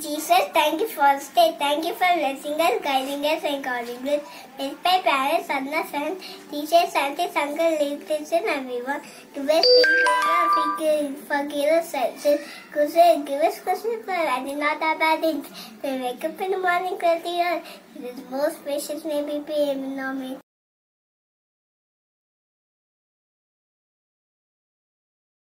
Jesus, thank you for stay. Thank you for blessing us, guiding us, and calling us. Bless by parents, son, friends, teachers, aunties, uncle, relatives, and everyone. To bless people, forgive us, sins. Give us, give us Christmas for I not our bad things. We wake up in the morning, clear the earth. It is most precious, may be pay, Amen.